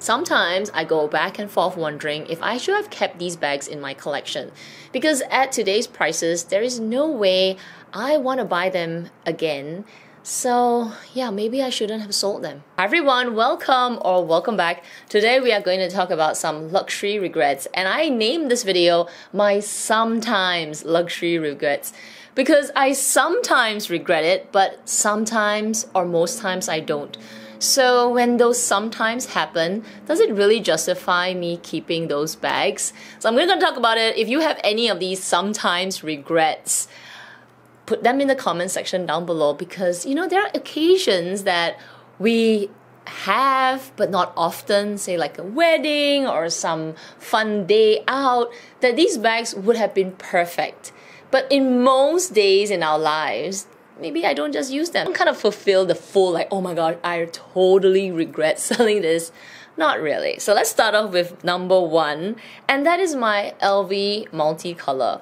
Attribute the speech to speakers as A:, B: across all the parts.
A: Sometimes I go back and forth wondering if I should have kept these bags in my collection because at today's prices, there is no way I want to buy them again. So, yeah, maybe I shouldn't have sold them. Hi everyone, welcome or welcome back. Today we are going to talk about some luxury regrets, and I named this video my sometimes luxury regrets because I sometimes regret it, but sometimes or most times I don't. So when those sometimes happen, does it really justify me keeping those bags? So I'm going to talk about it. If you have any of these sometimes regrets, put them in the comment section down below because you know there are occasions that we have but not often say like a wedding or some fun day out that these bags would have been perfect but in most days in our lives maybe I don't just use them. I don't kind of fulfill the full, like, oh my god, I totally regret selling this. Not really. So let's start off with number one, and that is my LV multicolor.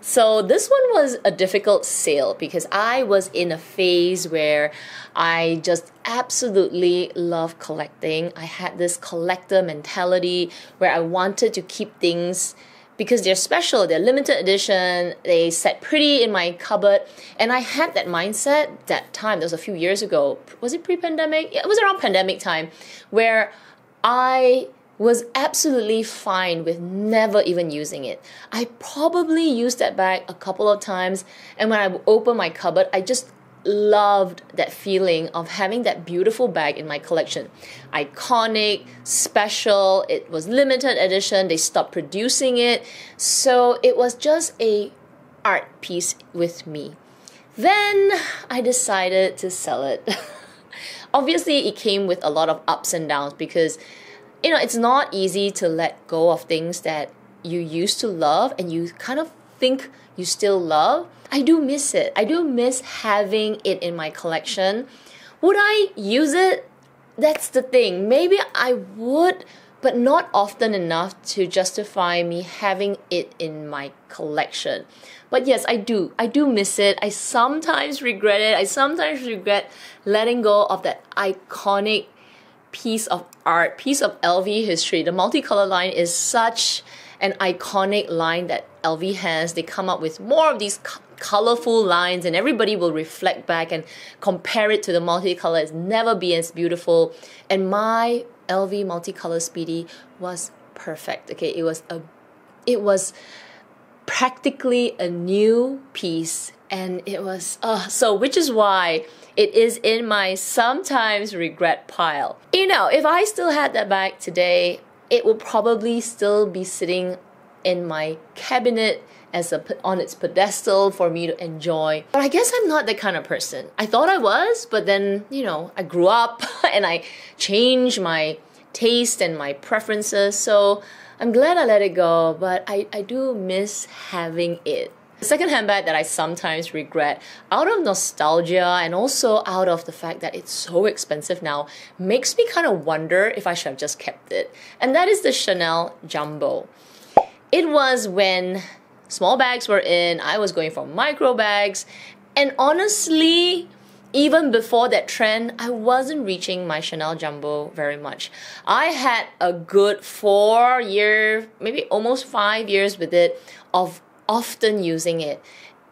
A: So this one was a difficult sale because I was in a phase where I just absolutely love collecting. I had this collector mentality where I wanted to keep things because they're special, they're limited edition, they set pretty in my cupboard. And I had that mindset that time, that was a few years ago. Was it pre pandemic? Yeah, it was around pandemic time where I was absolutely fine with never even using it. I probably used that bag a couple of times, and when I open my cupboard, I just loved that feeling of having that beautiful bag in my collection. Iconic, special, it was limited edition, they stopped producing it. So it was just a art piece with me. Then I decided to sell it. Obviously, it came with a lot of ups and downs because you know, it's not easy to let go of things that you used to love and you kind of think you still love, I do miss it. I do miss having it in my collection. Would I use it? That's the thing. Maybe I would, but not often enough to justify me having it in my collection. But yes, I do. I do miss it. I sometimes regret it. I sometimes regret letting go of that iconic piece of art, piece of LV history. The multicolor line is such an iconic line that LV has. They come up with more of these colorful lines, and everybody will reflect back and compare it to the multicolor. It's never be as beautiful. And my LV multicolor Speedy was perfect. Okay, it was a, it was practically a new piece, and it was uh, so. Which is why it is in my sometimes regret pile. You know, if I still had that bag today, it will probably still be sitting in my cabinet as a on its pedestal for me to enjoy. But I guess I'm not that kind of person. I thought I was, but then, you know, I grew up and I changed my taste and my preferences. So I'm glad I let it go, but I, I do miss having it. The second handbag that I sometimes regret, out of nostalgia and also out of the fact that it's so expensive now, makes me kind of wonder if I should have just kept it. And that is the Chanel Jumbo. It was when small bags were in, I was going for micro bags, and honestly, even before that trend, I wasn't reaching my Chanel Jumbo very much. I had a good four year, maybe almost five years with it of often using it.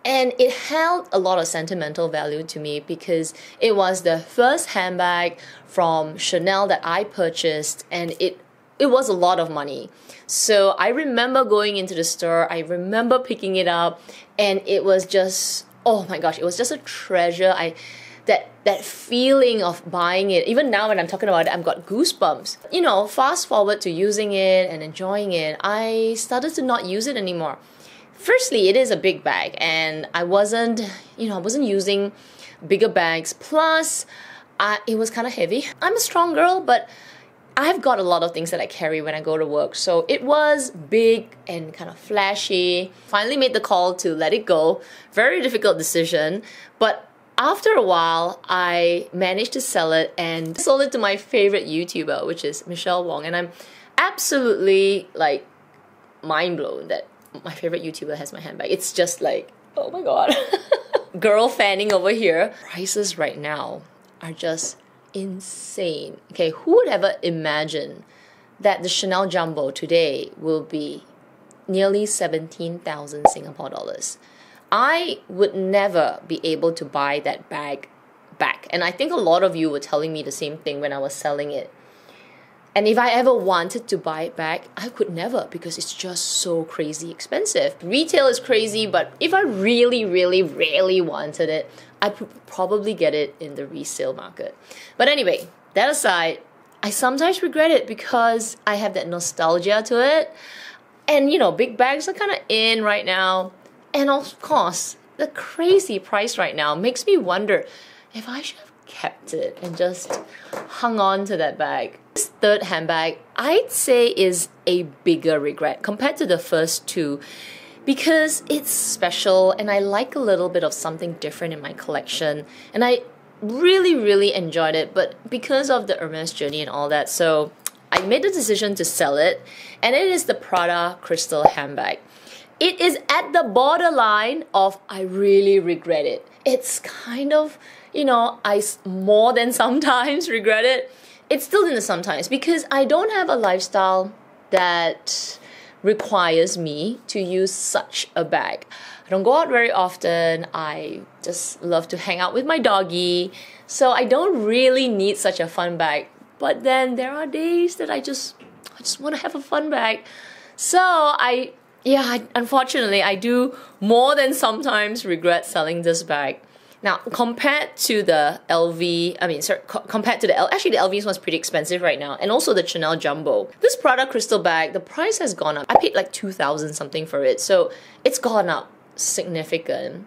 A: And it held a lot of sentimental value to me because it was the first handbag from Chanel that I purchased and it it was a lot of money. So I remember going into the store, I remember picking it up and it was just oh my gosh, it was just a treasure. I that that feeling of buying it even now when i'm talking about it i've got goosebumps you know fast forward to using it and enjoying it i started to not use it anymore firstly, it is a big bag, and I wasn't, you know, I wasn't using bigger bags. Plus, I, it was kind of heavy. I'm a strong girl, but I've got a lot of things that I carry when I go to work. So it was big and kind of flashy. Finally made the call to let it go. Very difficult decision, but after a while, I managed to sell it and sold it to my favorite YouTuber, which is Michelle Wong. And I'm absolutely like mind blown that my favorite YouTuber has my handbag. It's just like, oh my god. Girl fanning over here. Prices right now are just insane. Okay, who would ever imagine that the Chanel Jumbo today will be nearly 17,000 Singapore dollars? I would never be able to buy that bag back. And I think a lot of you were telling me the same thing when I was selling it. And if I ever wanted to buy it back, I could never because it's just so crazy expensive. Retail is crazy, but if I really, really, really wanted it, I would probably get it in the resale market. But anyway, that aside, I sometimes regret it because I have that nostalgia to it. And you know, big bags are kind of in right now. And of course, the crazy price right now makes me wonder if I should kept it and just hung on to that bag. This third handbag, I'd say, is a bigger regret compared to the first two because it's special and I like a little bit of something different in my collection. And I really, really enjoyed it, but because of the Hermes journey and all that, so I made the decision to sell it, and it is the Prada Crystal handbag. It is at the borderline of I really regret it. It's kind of, you know, I more than sometimes regret it. It's still in the sometimes because I don't have a lifestyle that requires me to use such a bag. I don't go out very often. I just love to hang out with my doggy. So I don't really need such a fun bag. But then there are days that I just I just want to have a fun bag. So I yeah, I, unfortunately I do more than sometimes regret selling this bag. Now, compared to the LV, I mean, sorry, co- compared to the L, actually the LV's one's pretty expensive right now, and also the Chanel Jumbo. This Prada crystal bag, the price has gone up. I paid like two thousand something for it, so it's gone up significant.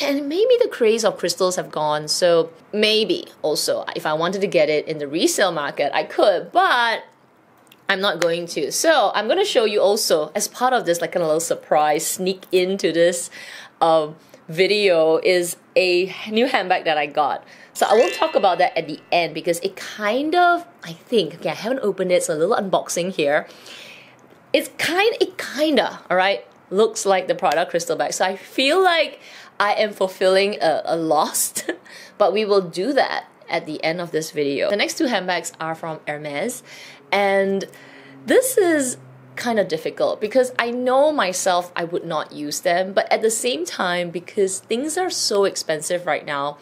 A: And maybe the craze of crystals have gone, so maybe also if I wanted to get it in the resale market, I could, but I'm not going to. So I'm to show you also as part of this, like a little surprise sneak into this um, video is a new handbag that I got. So I will talk about that at the end because it kind of, I think, okay, I haven't opened it, so a little unboxing here. It's kind, it kinda, all right, looks like the Prada crystal bag. So I feel like I am fulfilling a, a lost, but we will do that at the end of this video. The next two handbags are from Hermes, and this is kind of difficult because I know myself I would not use them, but at the same time, because things are so expensive right now,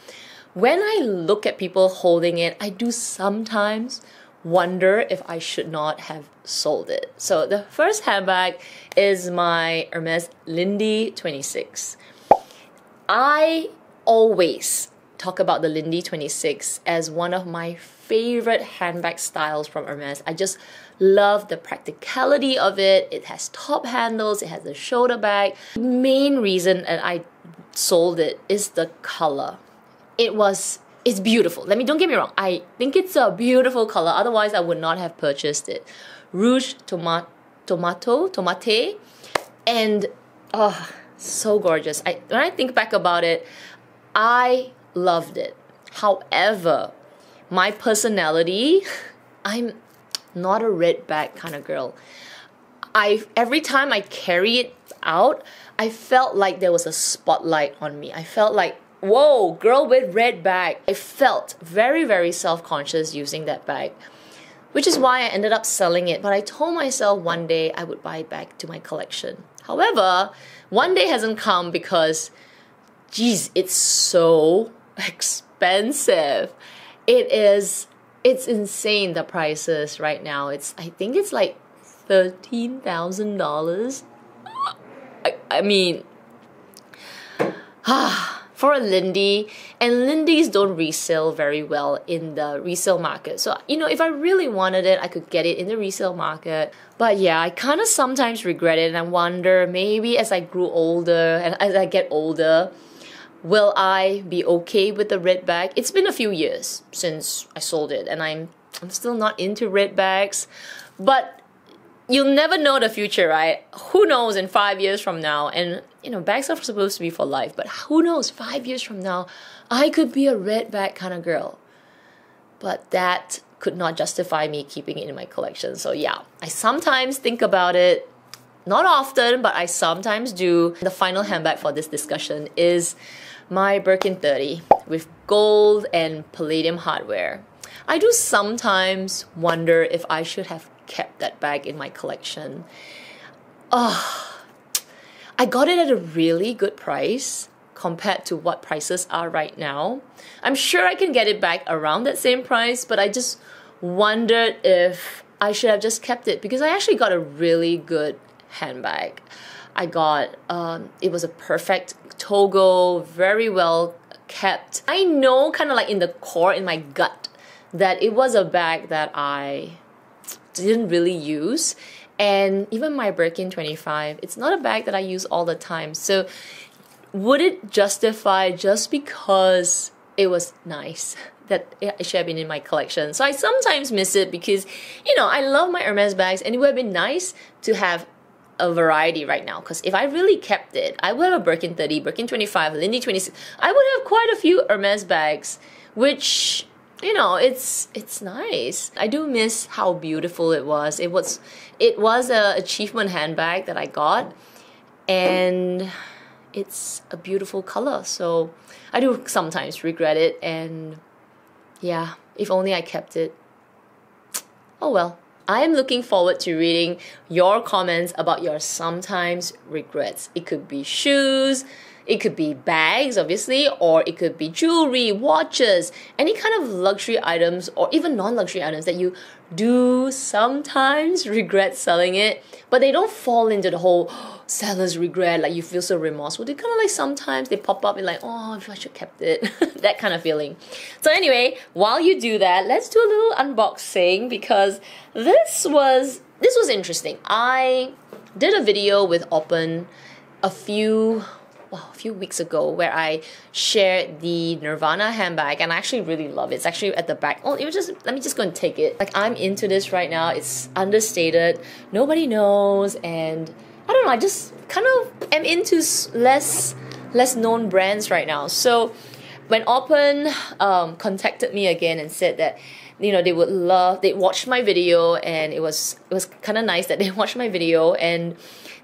A: when I look at people holding it, I do sometimes wonder if I should not have sold it. So the first handbag is my Hermes Lindy 26. I always talk about the Lindy 26 as one of my favorite handbag styles from Hermes. I just love the practicality of it. It has top handles, it has a shoulder bag. The main reason that I sold it is the color. It was it's beautiful. Let me don't get me wrong. I think it's a beautiful color. Otherwise, I would not have purchased it. Rouge tomato, tomato, tomate, and oh, so gorgeous. I when I think back about it, I loved it. However, my personality, I'm not a red bag kind of girl. I every time I carry it out, I felt like there was a spotlight on me. I felt like, whoa, girl with red bag. I felt very, very self-conscious using that bag. Which is why I ended up selling it, but I told myself one day I would buy it back to my collection. However, one day hasn't come because geez, it's so expensive. It is it's insane the prices right now. It's I think it's like thirteen thousand dollars. I mean, for a Lindy, and Lindy's don't resell very well in the resale market. So you know, if I really wanted it, I could get it in the resale market. But yeah, I kind of sometimes regret it, and I wonder maybe as I grew older and as I get older will I be okay with the red bag? It's been a few years since I sold it, and I'm I'm still not into red bags, but you'll never know the future, right? Who knows in five years from now? And you know, bags are supposed to be for life, but who knows? Five years from now, I could be a red bag kind of girl. But that could not justify me keeping it in my collection. So yeah, I sometimes think about it. Not often, but I sometimes do. The final handbag for this discussion is my Birkin 30 with gold and palladium hardware. I do sometimes wonder if I should have kept that bag in my collection. Oh, I got it at a really good price compared to what prices are right now. I'm sure I can get it back around that same price, but I just wondered if I should have just kept it because I actually got a really good handbag. I got um, it was a perfect Togo, very well kept. I know kind of like in the core in my gut that it was a bag that I didn't really use and even my Birkin 25 it's not a bag that I use all the time so would it justify just because it was nice that it should have been in my collection so I sometimes miss it because you know I love my Hermes bags and it would have been nice to have a variety right now because if I really kept it, I would have a Birkin 30, Birkin 25, Lindy 26. I would have quite a few Hermes bags, which you know it's it's nice. I do miss how beautiful it was. It was it was a achievement handbag that I got, and it's a beautiful color. So I do sometimes regret it, and yeah, if only I kept it. Oh well. I am looking forward to reading your comments about your sometimes regrets. It could be shoes, it could be bags, obviously, or it could be jewelry, watches, any kind of luxury items, or even non luxury items that you do sometimes regret selling it, but they don't fall into the whole seller's regret, like you feel so remorseful. They kind of like sometimes they pop up and like, oh, if I should have kept it, that kind of feeling. So anyway, while you do that, let's do a little unboxing because this was this was interesting. I did a video with Aupen a few well, a few weeks ago where I shared the Nirvana handbag and I actually really love it. It's actually at the back. Oh, it was just let me just go and take it. Like I'm into this right now. It's understated. Nobody knows and I don't know. I just kind of am into less less known brands right now. So when Aupen um, contacted me again and said that you know they would love they watched my video and it was it was kind of nice that they watched my video and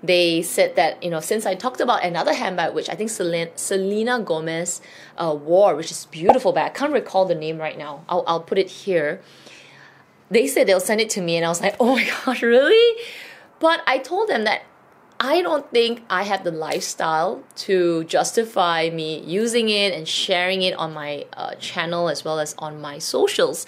A: they said that you know since I talked about another handbag which I think Selena, Selena Gomez uh, wore which is beautiful bag I can't recall the name right now. I'll, I'll put it here. They said they'll send it to me and I was like oh my gosh really? But I told them that I don't think I have the lifestyle to justify me using it and sharing it on my uh, channel as well as on my socials.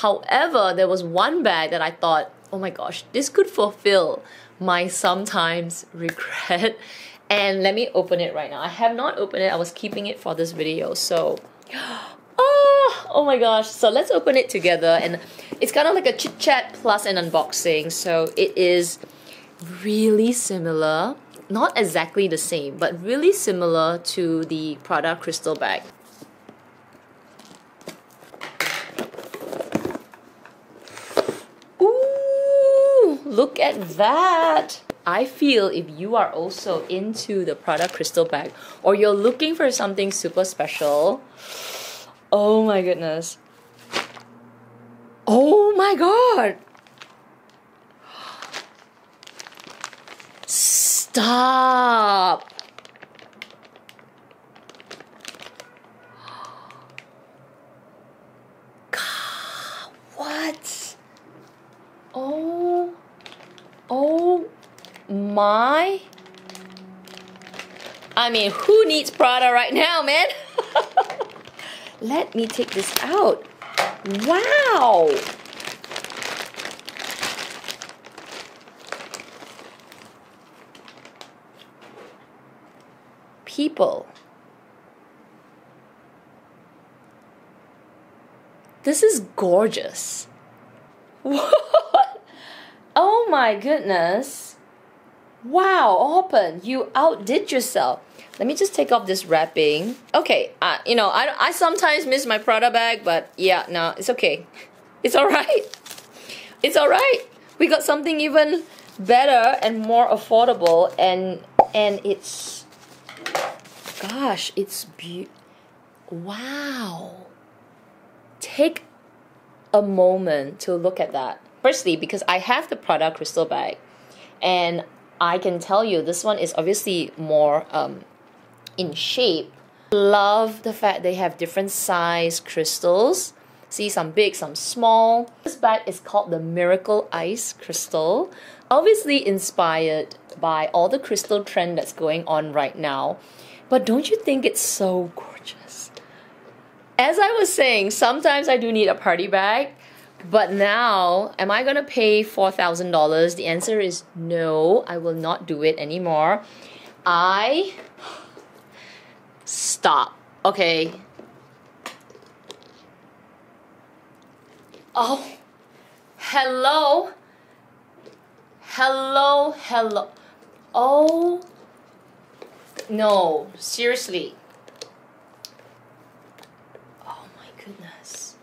A: However, there was one bag that I thought, oh my gosh, this could fulfill my sometimes regret. And let me open it right now. I have not opened it, I was keeping it for this video. So, oh, oh my gosh. So let's open it together. And it's kind of like a chit chat plus an unboxing. So it is really similar, not exactly the same, but really similar to the Prada crystal bag. Look at that! I feel if you are also into the Prada crystal bag or you're looking for something super special, oh my goodness. Oh my god! Stop! God, what? Oh, oh my. I mean, who needs Prada right now, man? Let me take this out. Wow! people. This is gorgeous. What? Oh my goodness. Wow, Aupen. You outdid yourself. Let me just take off this wrapping. Okay, uh, you know, I, I sometimes miss my Prada bag, but yeah, no, it's okay. It's alright. It's alright. We got something even better and more affordable and and it's gosh, it's beautiful. Wow. Take a moment to look at that. Firstly, because I have the Prada crystal bag, and I can tell you this one is obviously more um, in shape. Love the fact they have different size crystals. See some big, some small. This bag is called the Miracle Ice Crystal. Obviously inspired by all the crystal trend that's going on right now. But don't you think it's so gorgeous? As I was saying, sometimes I do need a party bag. But now, am I gonna pay $4,000? The answer is no, I will not do it anymore. I stop. Okay. Oh, hello. Hello, hello. Oh, no, seriously. Oh my goodness.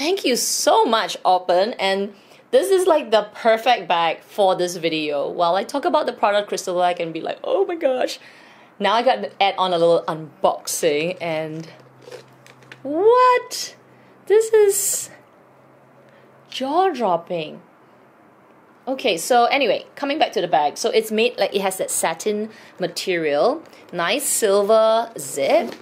A: Thank you so much, Aupen. And this is like the perfect bag for this video. While I talk about the Prada crystal, I can be like, oh my gosh. Now I got to add on a little unboxing and what? This is jaw-dropping. Okay, so anyway, coming back to the bag. So it's made like it has that satin material, nice silver zip,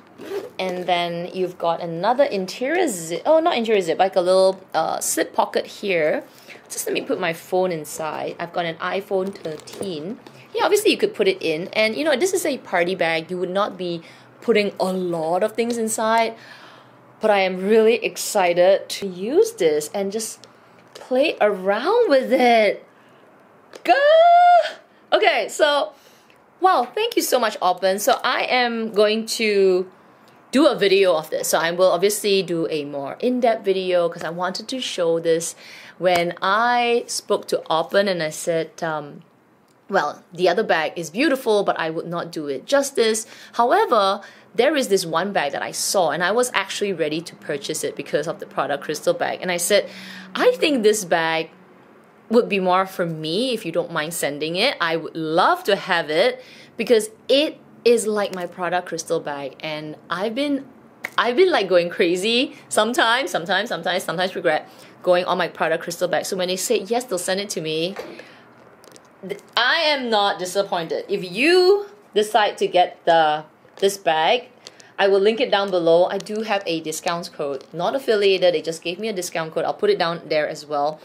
A: and then you've got another interior zip. Oh, not interior zip, like a little uh, slip pocket here. Just let me put my phone inside. I've got an iPhone 13. Yeah, obviously you could put it in, and you know this is a party bag. You would not be putting a lot of things inside, but I am really excited to use this and just play around with it. Go! Okay, so wow, thank you so much, Aupen. So I am going to do a video of this. So I will obviously do a more in-depth video because I wanted to show this when I spoke to Aupen and I said, um, well, the other bag is beautiful, but I would not do it justice. However, there is this one bag that I saw and I was actually ready to purchase it because of the Prada crystal bag. And I said, I think this bag would be more for me if you don't mind sending it. I would love to have it because it is like my Prada crystal bag and I've been I've been like going crazy sometimes, sometimes, sometimes, sometimes regret going on my Prada crystal bag. So when they say yes, they'll send it to me. I am not disappointed. If you decide to get the this bag, I will link it down below. I do have a discount code, not affiliated. They just gave me a discount code. I'll put it down there as well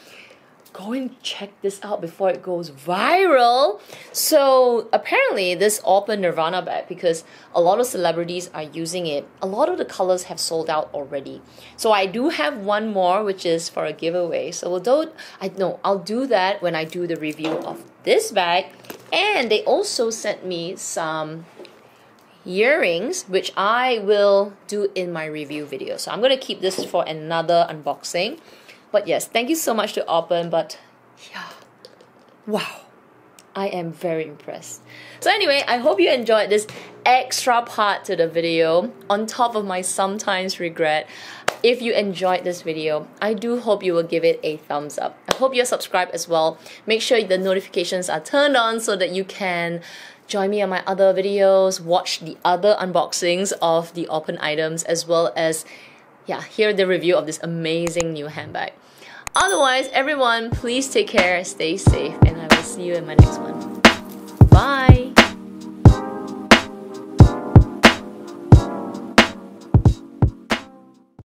A: go and check this out before it goes viral. So apparently this Aupen Nirvana bag because a lot of celebrities are using it. A lot of the colors have sold out already. So I do have one more which is for a giveaway. So although I know I'll do that when I do the review of this bag. And they also sent me some earrings which I will do in my review video. So I'm going to keep this for another unboxing. But yes, thank you so much to Aupen. But yeah, wow. I am very impressed. So anyway, I hope you enjoyed this extra part to the video on top of my sometimes regret. If you enjoyed this video, I do hope you will give it a thumbs up. I hope you're subscribed as well. Make sure the notifications are turned on so that you can join me on my other videos, watch the other unboxings of the Aupen items as well as yeah, hear the review of this amazing new handbag. Otherwise, everyone, please take care, stay safe, and I will see you in my next one. Bye!